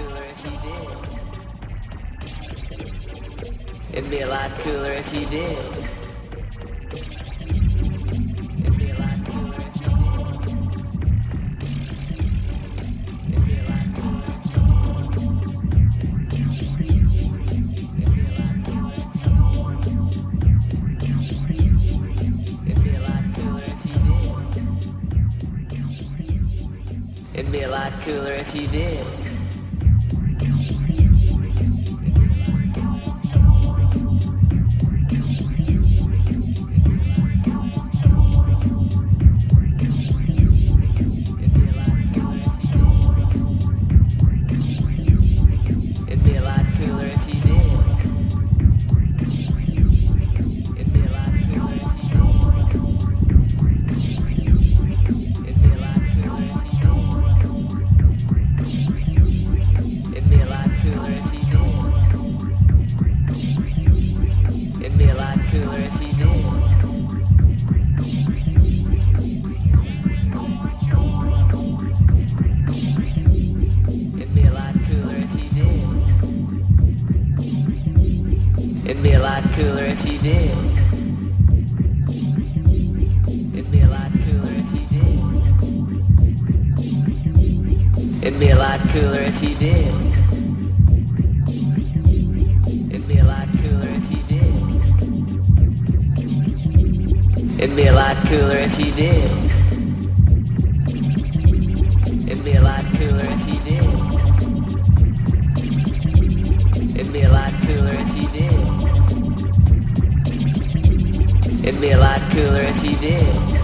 cooler if you did. It'd be a lot cooler if you did. It'd be a lot cooler if you did. It'd be a lot cooler if you did. It'd be a lot cooler if you did. It'd be a lot cooler if you did. It'd be a lot cooler if you did. It'd be a lot cooler if you did. It'd be a lot cooler if you be a lot cooler if you did.